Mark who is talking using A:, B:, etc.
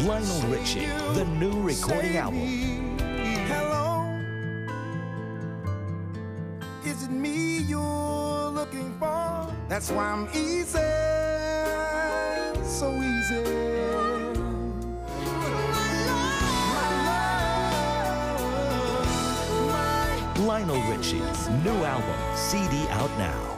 A: Lionel Richie, the new recording album.
B: Hello, is it me you're looking for? That's why I'm easy, so easy.
A: Lionel Richie, new album, CD out now.